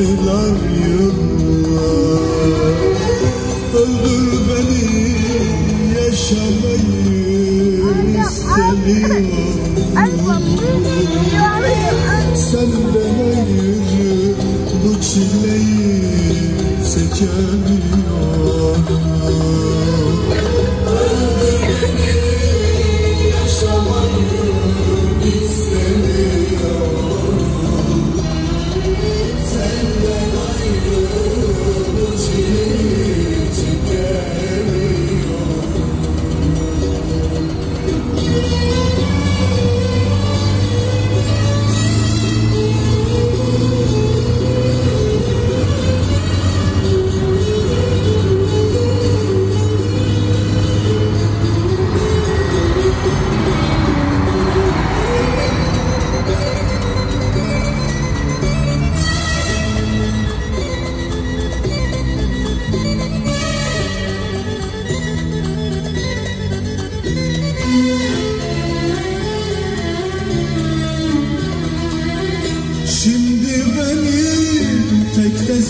aylar yıllar. Öldür beni yaşamayı istemiyorum Sen bana yürü bu çileyi çekemiyorum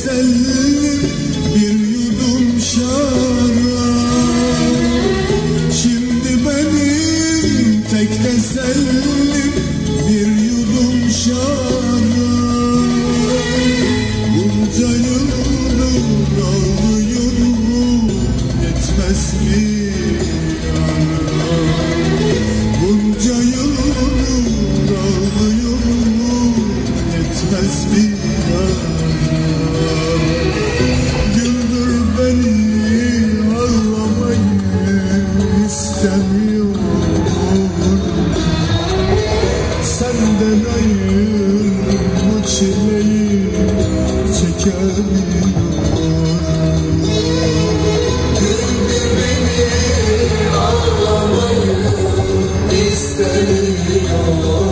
tek tesellim bir yudum şarap. Şimdi benim tek tesellim bir yudum şarap. Bunca yıldır ağlıyorum yetmez mi? Bunca yıldır ağlıyorum yetmez mi deneyim bu çileyi çekemiyorum Beni ağlamayı istemiyorum